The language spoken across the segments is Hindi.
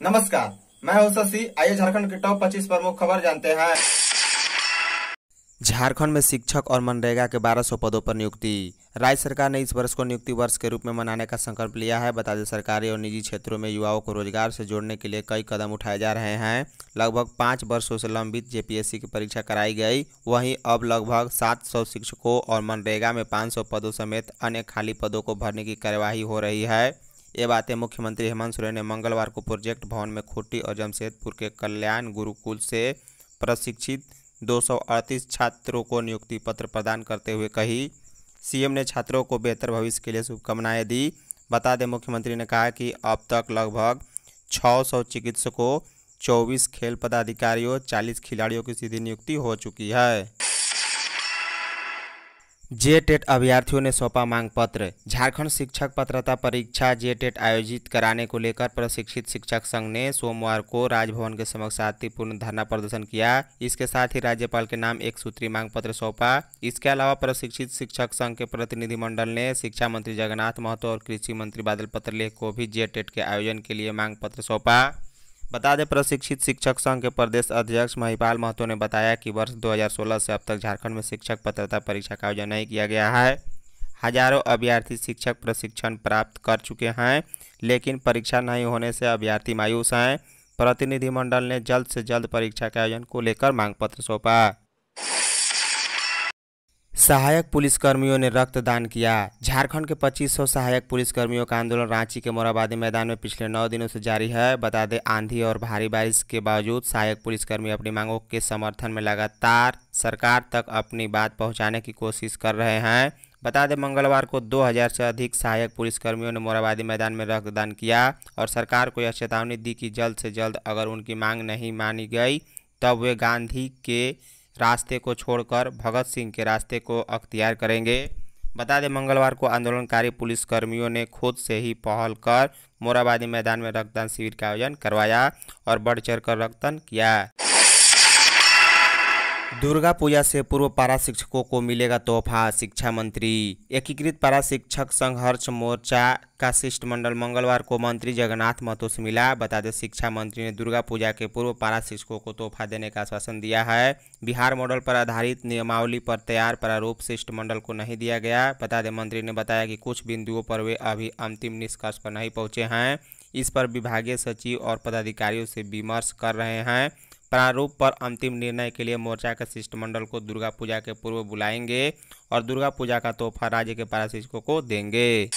नमस्कार, मैं हूँ शशि। आइए झारखंड की टॉप 25 प्रमुख खबर जानते हैं। झारखंड में शिक्षक और मनरेगा के 1200 पदों पर नियुक्ति। राज्य सरकार ने इस वर्ष को नियुक्ति वर्ष के रूप में मनाने का संकल्प लिया है। बता दें, सरकारी और निजी क्षेत्रों में युवाओं को रोज़गार से जोड़ने के लिए कई कदम उठाए जा रहे हैं। लगभग पाँच वर्षों से लंबित जेपीएससी की परीक्षा कराई गई। वहीं अब लगभग 700 शिक्षकों और मनरेगा में 500 पदों समेत अन्य खाली पदों को भरने की कार्यवाही हो रही है। ये बातें मुख्यमंत्री हेमंत सोरेन ने मंगलवार को प्रोजेक्ट भवन में खूंटी और जमशेदपुर के कल्याण गुरुकुल से प्रशिक्षित 238 छात्रों को नियुक्ति पत्र प्रदान करते हुए कही। सीएम ने छात्रों को बेहतर भविष्य के लिए शुभकामनाएँ दी। बता दें, मुख्यमंत्री ने कहा कि अब तक लगभग 600 चिकित्सकों 24 खेल पदाधिकारियों 40 खिलाड़ियों की सीधी नियुक्ति हो चुकी है। जे टेट अभ्यर्थियों ने सौंपा मांग पत्र झारखंड शिक्षक पात्रता परीक्षा जे टेट आयोजित कराने को लेकर प्रशिक्षित शिक्षक संघ ने सोमवार को राजभवन के समक्ष शांतिपूर्ण धरना प्रदर्शन किया। इसके साथ ही राज्यपाल के नाम एक सूत्री मांग पत्र सौंपा। इसके अलावा प्रशिक्षित शिक्षक संघ के प्रतिनिधिमंडल ने शिक्षा मंत्री जगन्नाथ महतो और कृषि मंत्री बादल पत्रलेख को भी जे टेट के आयोजन के लिए मांग पत्र सौंपा। बता दें, प्रशिक्षित शिक्षक संघ के प्रदेश अध्यक्ष महिपाल महतो ने बताया कि वर्ष 2016 से अब तक झारखंड में शिक्षक पत्रता परीक्षा का आयोजन नहीं किया गया है। हज़ारों अभ्यर्थी शिक्षक प्रशिक्षण प्राप्त कर चुके हैं, लेकिन परीक्षा नहीं होने से अभ्यर्थी मायूस हैं। प्रतिनिधिमंडल ने जल्द से जल्द परीक्षा के आयोजन को लेकर मांग पत्र सौंपा। सहायक पुलिसकर्मियों ने रक्तदान किया। झारखंड के 2500 सहायक पुलिसकर्मियों का आंदोलन रांची के मोराबादी मैदान में पिछले नौ दिनों से जारी है। बता दें, आंधी और भारी बारिश के बावजूद सहायक पुलिसकर्मी अपनी मांगों के समर्थन में लगातार सरकार तक अपनी बात पहुँचाने की कोशिश कर रहे हैं। बता दें, मंगलवार को 2000 से अधिक सहायक पुलिसकर्मियों ने मोराबादी मैदान में रक्तदान किया और सरकार को यह चेतावनी दी कि जल्द से जल्द अगर उनकी मांग नहीं मानी गई, तब वे गांधी के रास्ते को छोड़कर भगत सिंह के रास्ते को अख्तियार करेंगे। बता दें, मंगलवार को आंदोलनकारी पुलिसकर्मियों ने खुद से ही पहल कर मोराबादी मैदान में रक्तदान शिविर का आयोजन करवाया और बढ़ चढ़ कर रक्तदान किया। दुर्गा पूजा से पूर्व पारा शिक्षकों को मिलेगा तोहफा शिक्षा मंत्री। एकीकृत पारा शिक्षक संघर्ष मोर्चा का शिष्टमंडल मंगलवार को मंत्री जगन्नाथ महतो से मिला। बता दें, शिक्षा मंत्री ने दुर्गा पूजा के पूर्व पारा शिक्षकों को तोहफा देने का आश्वासन दिया है। बिहार मॉडल पर आधारित नियमावली पर तैयार प्रारूप शिष्टमंडल को नहीं दिया गया। बता दें, मंत्री ने बताया कि कुछ बिंदुओं पर वे अभी अंतिम निष्कर्ष पर नहीं पहुँचे हैं। इस पर विभागीय सचिव और पदाधिकारियों से विमर्श कर रहे हैं। प्रारूप पर अंतिम निर्णय के लिए मोर्चा के शिष्टमंडल को दुर्गा पूजा के पूर्व बुलाएँगे और दुर्गा पूजा का तोहफा राज्य के पारा शिक्षकों को देंगे।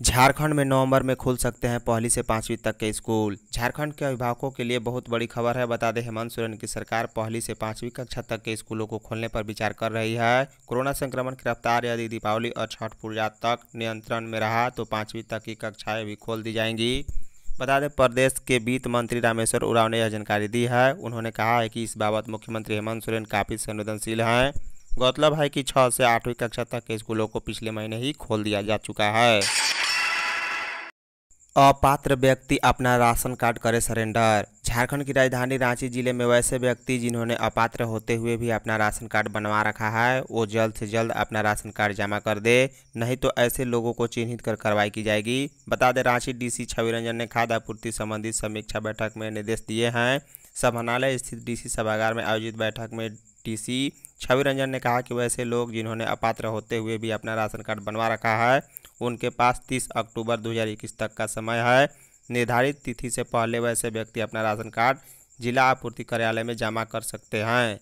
झारखंड में नवंबर में खुल सकते हैं पहली से पाँचवीं तक के स्कूल। झारखंड के अभिभावकों के लिए बहुत बड़ी खबर है, बता दें हेमंत सोरेन की सरकार पहली से पाँचवीं कक्षा तक के स्कूलों को खोलने पर विचार कर रही है। कोरोना संक्रमण की रफ्तार, यदि दीपावली और छठ पूजा तक नियंत्रण में रहा तो पाँचवीं तक की कक्षाएँ भी खोल दी जाएँगी। बता दें, प्रदेश के वित्त मंत्री रामेश्वर उरांव ने यह जानकारी दी है। उन्होंने कहा है कि इस बाबत मुख्यमंत्री हेमंत सोरेन काफ़ी संवेदनशील हैं। गौरतलब है कि छः से आठवीं कक्षा तक के स्कूलों को पिछले महीने ही खोल दिया जा चुका है। अपात्र व्यक्ति अपना राशन कार्ड करे सरेंडर। झारखंड की राजधानी रांची ज़िले में वैसे व्यक्ति जिन्होंने अपात्र होते हुए भी अपना राशन कार्ड बनवा रखा है, वो जल्द से जल्द अपना राशन कार्ड जमा कर दे, नहीं तो ऐसे लोगों को चिन्हित कर कार्रवाई की जाएगी। बता दें, रांची डीसी छवि रंजन ने खाद्य आपूर्ति संबंधी समीक्षा बैठक में निर्देश दिए हैं। समानालय स्थित डीसी सभागार में आयोजित बैठक में डीसी छवि रंजन ने कहा कि वैसे लोग जिन्होंने अपात्र होते हुए भी अपना राशन कार्ड बनवा रखा है, उनके पास 30 अक्टूबर 2021 तक का समय है। निर्धारित तिथि से पहले वैसे व्यक्ति अपना राशन कार्ड जिला आपूर्ति कार्यालय में जमा कर सकते हैं।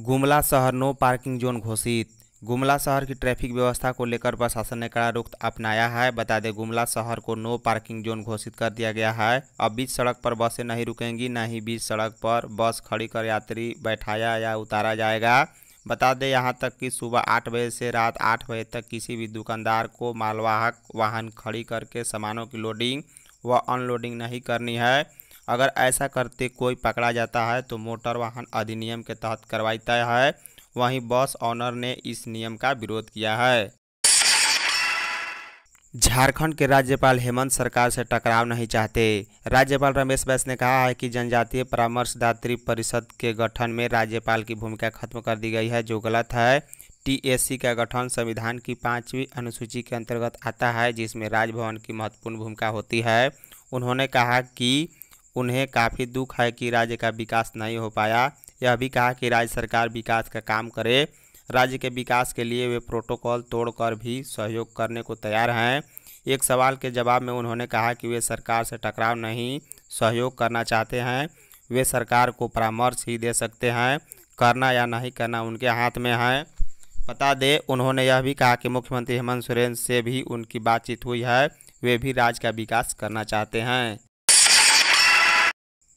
गुमला शहर नो पार्किंग जोन घोषित। गुमला शहर की ट्रैफ़िक व्यवस्था को लेकर प्रशासन ने कड़ा रुख अपनाया है। बता दें गुमला शहर को नो पार्किंग जोन घोषित कर दिया गया है। अब बीच सड़क पर बसें नहीं रुकेंगी, न ही बीच सड़क पर बस खड़ी कर यात्री बैठाया या उतारा जाएगा। बता दें, यहाँ तक कि सुबह आठ बजे से रात आठ बजे तक किसी भी दुकानदार को मालवाहक वाहन खड़ी करके सामानों की लोडिंग व अनलोडिंग नहीं करनी है। अगर ऐसा करते कोई पकड़ा जाता है तो मोटर वाहन अधिनियम के तहत कार्रवाई तय है। वहीं बस ऑनर ने इस नियम का विरोध किया है। झारखंड के राज्यपाल हेमंत सरकार से टकराव नहीं चाहते। राज्यपाल रमेश बैस ने कहा है कि जनजातीय परामर्शदात्री परिषद के गठन में राज्यपाल की भूमिका खत्म कर दी गई है, जो गलत है। टीएससी का गठन संविधान की पाँचवीं अनुसूची के अंतर्गत आता है, जिसमें राजभवन की महत्वपूर्ण भूमिका होती है। उन्होंने कहा कि उन्हें काफ़ी दुख है कि राज्य का विकास नहीं हो पाया। यह भी कहा कि राज्य सरकार विकास का काम करे, राज्य के विकास के लिए वे प्रोटोकॉल तोड़कर भी सहयोग करने को तैयार हैं। एक सवाल के जवाब में उन्होंने कहा कि वे सरकार से टकराव नहीं, सहयोग करना चाहते हैं। वे सरकार को परामर्श ही दे सकते हैं, करना या नहीं करना उनके हाथ में है। बता दें, उन्होंने यह भी कहा कि मुख्यमंत्री हेमंत सोरेन से भी उनकी बातचीत हुई है, वे भी राज्य का विकास करना चाहते हैं।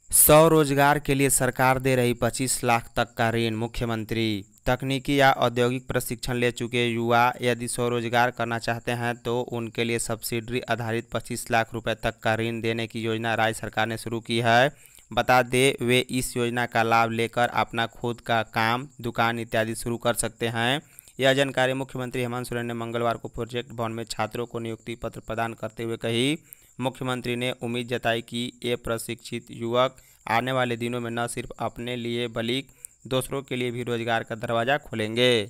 सौ रोज़गार के लिए सरकार दे रही 25 लाख तक का ऋण, मुख्यमंत्री। तकनीकी या औद्योगिक प्रशिक्षण ले चुके युवा यदि स्वरोजगार करना चाहते हैं तो उनके लिए सब्सिडी आधारित 25 लाख रुपए तक का ऋण देने की योजना राज्य सरकार ने शुरू की है। बता दें, वे इस योजना का लाभ लेकर अपना खुद का काम, दुकान इत्यादि शुरू कर सकते हैं। यह जानकारी मुख्यमंत्री हेमंत सोरेन ने मंगलवार को प्रोजेक्ट भवन में छात्रों को नियुक्ति पत्र प्रदान करते हुए कही। मुख्यमंत्री ने उम्मीद जताई कि ये प्रशिक्षित युवक आने वाले दिनों में न सिर्फ़ अपने लिए बल्कि दूसरों के लिए भी रोज़गार का दरवाज़ा खोलेंगे।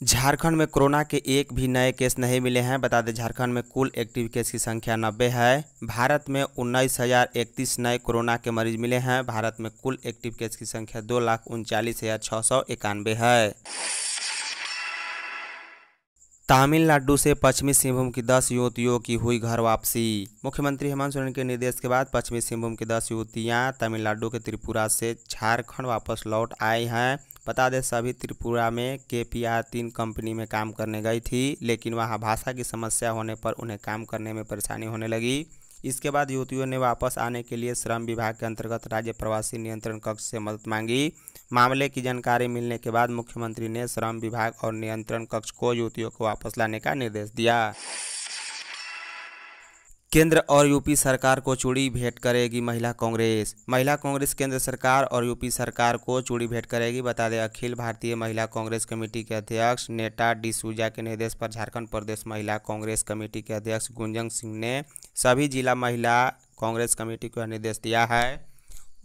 झारखंड में कोरोना के एक भी नए केस नहीं मिले हैं। बता दें, झारखंड में कुल एक्टिव केस की संख्या नब्बे है। भारत में उन्नीस हज़ार इकतीस नए कोरोना के मरीज़ मिले हैं। भारत में कुल एक्टिव केस की संख्या दो लाख उनचालीस हज़ार छः सौ इक्यानवे है। तमिलनाडु से पश्चिमी सिंहभूम की 10 युवतियों की हुई घर वापसी। मुख्यमंत्री हेमंत सोरेन के निर्देश के बाद पश्चिमी सिंहभूम की 10 युवतियाँ तमिलनाडु के त्रिपुरा से झारखंड वापस लौट आई हैं। बता दें, सभी त्रिपुरा में के पी आर तीन कंपनी में काम करने गई थी, लेकिन वहाँ भाषा की समस्या होने पर उन्हें काम करने में परेशानी होने लगी। इसके बाद युवतियों ने वापस आने के लिए श्रम विभाग के अंतर्गत राज्य प्रवासी नियंत्रण कक्ष से मदद मांगी। मामले की जानकारी मिलने के बाद मुख्यमंत्री ने श्रम विभाग और नियंत्रण कक्ष को युवतियों को वापस लाने का निर्देश दिया। केंद्र और यूपी सरकार को चूड़ी भेंट करेगी महिला कांग्रेस। महिला कांग्रेस केंद्र सरकार और यूपी सरकार को चूड़ी भेंट करेगी, बता दें। अखिल भारतीय महिला कांग्रेस कमेटी के अध्यक्ष नेटा डिसूजा के निर्देश पर झारखंड प्रदेश महिला कांग्रेस कमेटी के अध्यक्ष गुंजन सिंह ने सभी जिला महिला कांग्रेस कमेटी को निर्देश दिया है।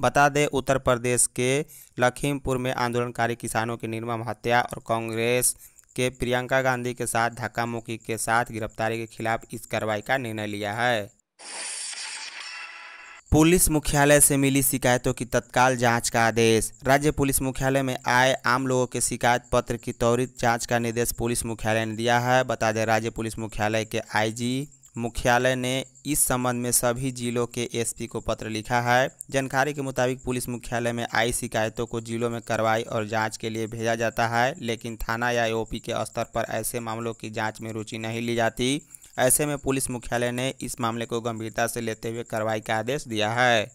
बता दें, उत्तर प्रदेश के लखीमपुर में आंदोलनकारी किसानों की निर्मम हत्या और कांग्रेस के प्रियंका गांधी के साथ धक्का मुक्की के साथ गिरफ्तारी के खिलाफ इस कार्रवाई का निर्णय लिया है। पुलिस मुख्यालय से मिली शिकायतों की तत्काल जाँच का आदेश। राज्य पुलिस मुख्यालय में आए आम लोगों के शिकायत पत्र की त्वरित जाँच का निर्देश पुलिस मुख्यालय ने दिया है। बता दें, राज्य पुलिस मुख्यालय के आईजी मुख्यालय ने इस संबंध में सभी जिलों के एसपी को पत्र लिखा है। जानकारी के मुताबिक पुलिस मुख्यालय में आई शिकायतों को जिलों में कार्रवाई और जाँच के लिए भेजा जाता है, लेकिन थाना या ओपी के स्तर पर ऐसे मामलों की जाँच में रुचि नहीं ली जाती। ऐसे में पुलिस मुख्यालय ने इस मामले को गंभीरता से लेते हुए कार्रवाई का आदेश दिया है।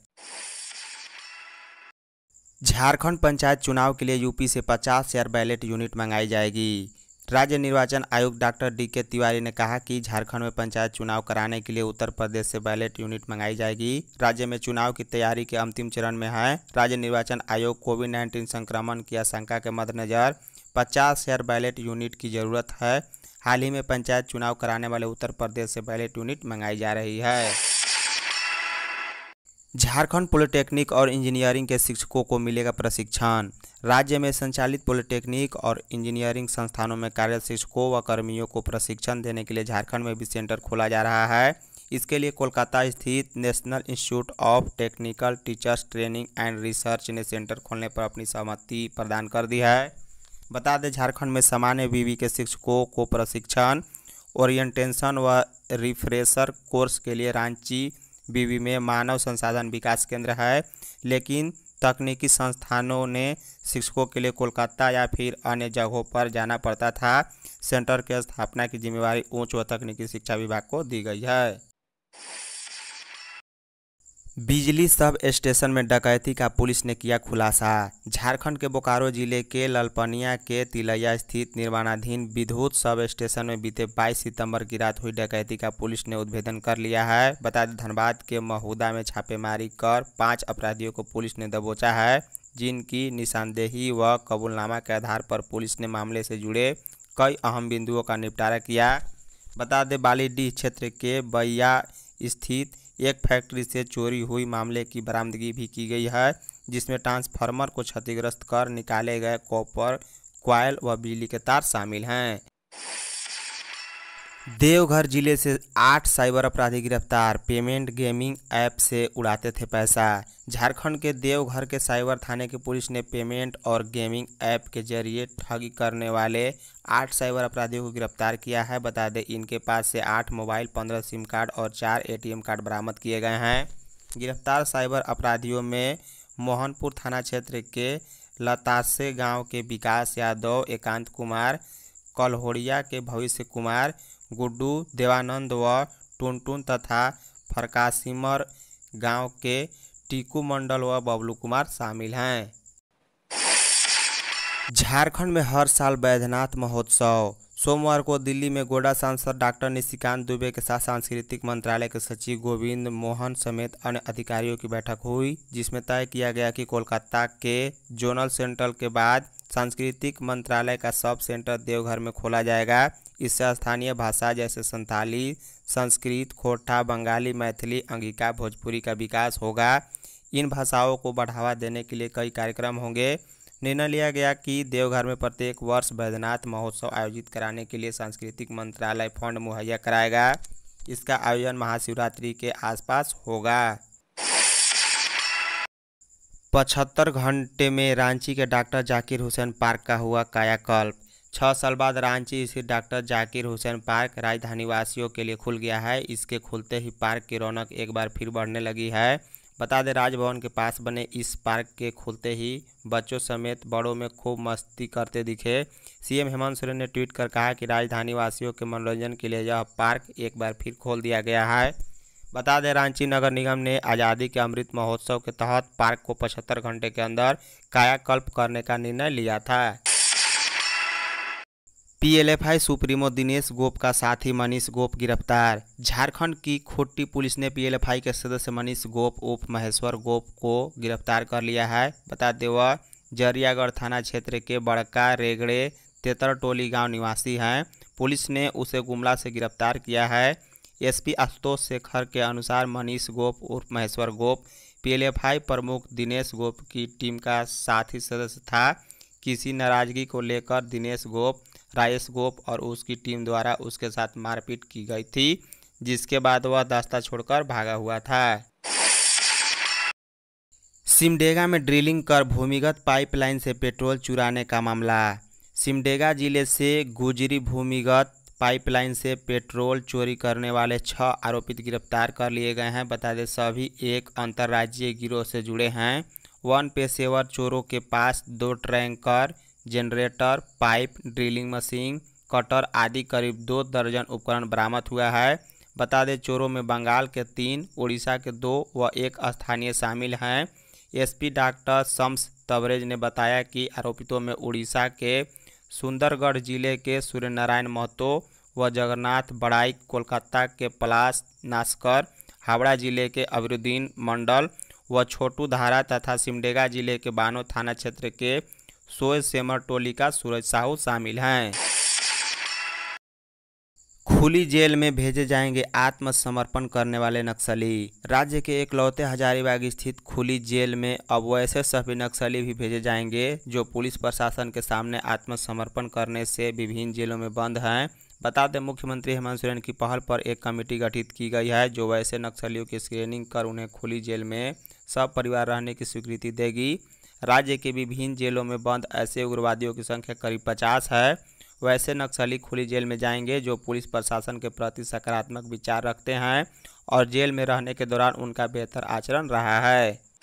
झारखंड पंचायत चुनाव के लिए यूपी से पचास हज़ार बैलेट यूनिट मंगाई जाएगी। राज्य निर्वाचन आयुक्त डॉक्टर डी. के तिवारी ने कहा कि झारखंड में पंचायत चुनाव कराने के लिए उत्तर प्रदेश से बैलेट यूनिट मंगाई जाएगी। राज्य में चुनाव की तैयारी के अंतिम चरण में है। राज्य निर्वाचन आयोग कोविड नाइन्टीन संक्रमण की आशंका के मद्देनजर पचास हज़ार बैलेट यूनिट की ज़रूरत है। हाल ही में पंचायत चुनाव कराने वाले उत्तर प्रदेश से बैलेट यूनिट मंगाई जा रही है। झारखंड पॉलिटेक्निक और इंजीनियरिंग के शिक्षकों को मिलेगा प्रशिक्षण। राज्य में संचालित पॉलिटेक्निक और इंजीनियरिंग संस्थानों में कार्यरत शिक्षकों व कर्मियों को प्रशिक्षण देने के लिए झारखंड में भी सेंटर खोला जा रहा है। इसके लिए कोलकाता स्थित National Institute of Technical Teachers Training and Research ने सेंटर खोलने पर अपनी सहमति प्रदान कर दी है। बता दें, झारखंड में सामान्य बीवी के शिक्षकों को प्रशिक्षण, ओरिएंटेशन व रिफ्रेशर कोर्स के लिए रांची बीवी में मानव संसाधन विकास केंद्र है, लेकिन तकनीकी संस्थानों ने शिक्षकों के लिए कोलकाता या फिर अन्य जगहों पर जाना पड़ता था। सेंटर के स्थापना की जिम्मेवारी उच्च व तकनीकी शिक्षा विभाग को दी गई है। बिजली सब स्टेशन में डकैती का पुलिस ने किया खुलासा। झारखंड के बोकारो ज़िले के ललपनिया के तिलैया स्थित निर्माणाधीन विद्युत सब स्टेशन में बीते 22 सितंबर की रात हुई डकैती का पुलिस ने उद्भेदन कर लिया है। बता दें, धनबाद के महुदा में छापेमारी कर पाँच अपराधियों को पुलिस ने दबोचा है, जिनकी निशानदेही व कबूलनामा के आधार पर पुलिस ने मामले से जुड़े कई अहम बिंदुओं का निपटारा किया। बता दें बालीडीह क्षेत्र के बैया स्थित एक फैक्ट्री से चोरी हुई मामले की बरामदगी भी की गई है, जिसमें ट्रांसफार्मर को क्षतिग्रस्त कर निकाले गए कॉपर क्वाइल व बिजली के तार शामिल हैं। देवघर ज़िले से आठ साइबर अपराधी गिरफ़्तार, पेमेंट गेमिंग ऐप से उड़ाते थे पैसा। झारखंड के देवघर के साइबर थाने की पुलिस ने पेमेंट और गेमिंग ऐप के ज़रिए ठगी करने वाले आठ साइबर अपराधियों को गिरफ़्तार किया है। बता दें, इनके पास से आठ मोबाइल, पंद्रह सिम कार्ड और चार एटीएम कार्ड बरामद किए गए हैं। गिरफ़्तार साइबर अपराधियों में मोहनपुर थाना क्षेत्र के लतासे गाँव के विकास यादव, एकांत कुमार, कलहोड़िया के भविष्य कुमार गुड्डू, देवानंद व टुनटुन तथा फरकासिमर गाँव के टीकू मंडल व बबलू कुमार शामिल हैं। झारखंड में हर साल बैद्यनाथ महोत्सव। सोमवार को दिल्ली में गोडा सांसद डॉक्टर निशिकांत दुबे के साथ सांस्कृतिक मंत्रालय के सचिव गोविंद मोहन समेत अन्य अधिकारियों की बैठक हुई, जिसमें तय किया गया कि कोलकाता के जोनल सेंटर के बाद सांस्कृतिक मंत्रालय का सब सेंटर देवघर में खोला जाएगा। इससे स्थानीय भाषा जैसे संथाली, संस्कृत, खोटा, बंगाली, मैथिली, अंगिका, भोजपुरी का विकास होगा। इन भाषाओं को बढ़ावा देने के लिए कई कार्यक्रम होंगे। निर्णय लिया गया कि देवघर में प्रत्येक वर्ष बैद्यनाथ महोत्सव आयोजित कराने के लिए सांस्कृतिक मंत्रालय फंड मुहैया कराएगा। इसका आयोजन महाशिवरात्रि के आसपास होगा। पचहत्तर घंटे में रांची के डॉक्टर जाकिर हुसैन पार्क का हुआ कायाकल्प। छः साल बाद रांची स्थित डॉक्टर जाकिर हुसैन पार्क राजधानी वासियों के लिए खुल गया है। इसके खुलते ही पार्क की रौनक एक बार फिर बढ़ने लगी है। बता दें, राजभवन के पास बने इस पार्क के खुलते ही बच्चों समेत बड़ों में खूब मस्ती करते दिखे। सीएम हेमंत सोरेन ने ट्वीट कर कहा कि राजधानी वासियों के मनोरंजन के लिए यह पार्क एक बार फिर खोल दिया गया है। बता दें, रांची नगर निगम ने आज़ादी के अमृत महोत्सव के तहत पार्क को पचहत्तर घंटे के अंदर कायाकल्प करने का निर्णय लिया था। पीएलएफआई सुप्रीमो दिनेश गोप का साथी मनीष गोप गिरफ़्तार। झारखंड की खोटी पुलिस ने पीएलएफआई के सदस्य मनीष गोप, उप महेश्वर गोप को गिरफ़्तार कर लिया है। बता दें, वह जरियागढ़ थाना क्षेत्र के बड़का रेगड़े तेतर टोली गाँव निवासी हैं। पुलिस ने उसे गुमला से गिरफ़्तार किया है। एसपी आशुतोष शेखर के अनुसार मनीष गोप उर्फ़ महेश्वर गोप पीएलएफआई प्रमुख दिनेश गोप की टीम का साथी सदस्य था। किसी नाराज़गी को लेकर दिनेश गोप राजेश गोप और उसकी टीम द्वारा उसके साथ मारपीट की गई थी, जिसके बाद वह दस्ता छोड़कर भागा हुआ था। सिमडेगा में ड्रिलिंग कर भूमिगत पाइपलाइन से पेट्रोल चुराने का मामला। सिमडेगा ज़िले से गुजरी भूमिगत पाइपलाइन से पेट्रोल चोरी करने वाले छह आरोपित गिरफ़्तार कर लिए गए हैं। बता दें, सभी एक अंतर्राज्यीय गिरोह से जुड़े हैं। वन पेशेवर चोरों के पास दो ट्रैंकर generator, pipe, drilling machine, cutter आदि करीब दो दर्जन उपकरण बरामद हुआ है। बता दें, चोरों में बंगाल के तीन, उड़ीसा के दो व एक स्थानीय शामिल हैं। एसपी डॉक्टर शम्स तबरेज ने बताया कि आरोपितों में उड़ीसा के सुंदरगढ़ ज़िले के सूर्य नारायण महतो व जगन्नाथ बड़ाई, कोलकाता के पलाश नास्कर, हावड़ा ज़िले के अबरुद्दीन मंडल व छोटू धारा तथा सिमडेगा ज़िले के बानो थाना क्षेत्र के सोए सेमर टोली का सूरज साहू शामिल हैं। खुली जेल में भेजे जाएँगे आत्मसमर्पण करने वाले नक्सली। राज्य के एकलौते हजारीबाग स्थित खुली जेल में अब वैसे सभी नक्सली भी भेजे जाएँगे, जो पुलिस प्रशासन के सामने आत्मसमर्पण करने से विभिन्न जेलों में बंद हैं। बता दें, मुख्यमंत्री हेमंत सोरेन की पहल पर एक कमेटी गठित की गई है, जो वैसे नक्सलियों की स्क्रीनिंग कर उन्हें खुली जेल में सब परिवार रहने की स्वीकृति देगी। राज्य के विभिन्न जेलों में बंद, ऐसे उग्रवादियों की संख्या करीब पचास है। वैसे नक्सली खुली जेल में जाएँगे, जो पुलिस प्रशासन के प्रति सकारात्मक विचार रखते हैं, और जेल में रहने के दौरान उनका बेहतर आचरण रहा है।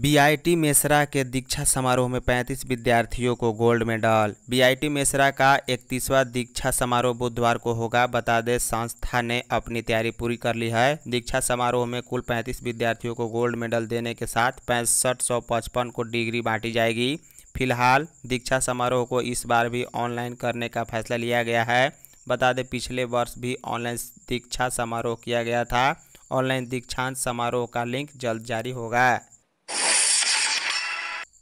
बीआईटी मेसरा के दीक्षा समारोह में 35 विद्यार्थियों को गोल्ड मेडल। बीआईटी मेसरा का इकतीसवां दीक्षा समारोह बुधवार को होगा, बता दें संस्था ने अपनी तैयारी पूरी कर ली है। दीक्षा समारोह में कुल 35 विद्यार्थियों को गोल्ड मेडल देने के साथ पैंसठ को डिग्री बांटी जाएगी। फ़िलहाल, दीक्षा समारोह को इस बार भी ऑनलाइन करने का फैसला लिया गया है। बता दें, पिछले वर्ष भी ऑनलाइन दीक्षा समारोह किया गया था। ऑनलाइन दीक्षांत समारोह का लिंक जल्द जारी होगा।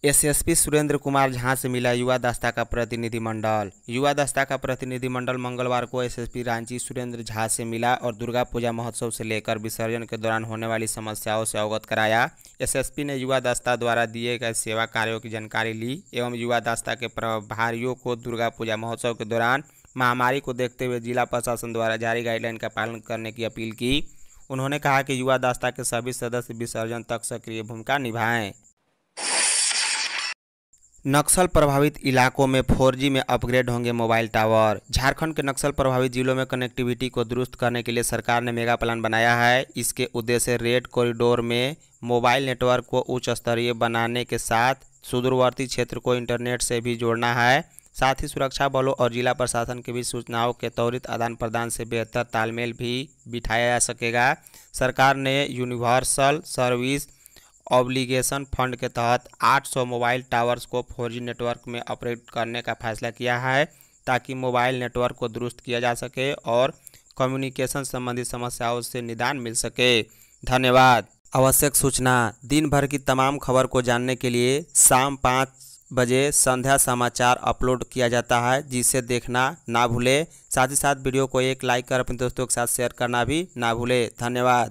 एसएसपी सुरेंद्र कुमार झा से मिला युवा दस्ता का प्रतिनिधिमंडल युवा दस्ता का प्रतिनिधिमंडल मंगलवार को एसएसपी रांची सुरेंद्र झा से मिला और दुर्गा पूजा महोत्सव से लेकर विसर्जन के दौरान होने वाली समस्याओं से अवगत कराया। एसएसपी ने युवा दस्ता द्वारा दिए गए सेवा कार्यों की जानकारी ली एवं युवा दस्ता के प्रभारियों को दुर्गा पूजा महोत्सव के दौरान महामारी को देखते हुए जिला प्रशासन द्वारा जारी गाइडलाइन का पालन करने की अपील की। उन्होंने कहा कि युवा दस्ता के सभी सदस्य विसर्जन तक सक्रिय भूमिका निभाएँ। नक्सल प्रभावित इलाकों में 4G में अपग्रेड होंगे मोबाइल टावर। झारखंड के नक्सल प्रभावित जिलों में कनेक्टिविटी को दुरुस्त करने के लिए सरकार ने मेगा प्लान बनाया है। इसके उद्देश्य रेड कॉरिडोर में मोबाइल नेटवर्क को उच्च स्तरीय बनाने के साथ सुदूरवर्ती क्षेत्र को इंटरनेट से भी जोड़ना है। साथ ही सुरक्षा बलों और जिला प्रशासन के बीच सूचनाओं के त्वरित आदान प्रदान से बेहतर तालमेल भी बिठाया जा सकेगा। सरकार ने यूनिवर्सल सर्विस ऑब्लिगेशन फंड के तहत 800 मोबाइल टावर्स को 4G नेटवर्क में ऑपरेट करने का फैसला किया है, ताकि मोबाइल नेटवर्क को दुरुस्त किया जा सके और कम्युनिकेशन संबंधी समस्याओं से निदान मिल सके। धन्यवाद। आवश्यक सूचना। दिन भर की तमाम खबर को जानने के लिए शाम पाँच बजे संध्या समाचार अपलोड किया जाता है, जिसे देखना ना भूले। साथ ही साथ वीडियो को एक लाइक कर अपने दोस्तों के साथ शेयर करना भी ना भूले। धन्यवाद।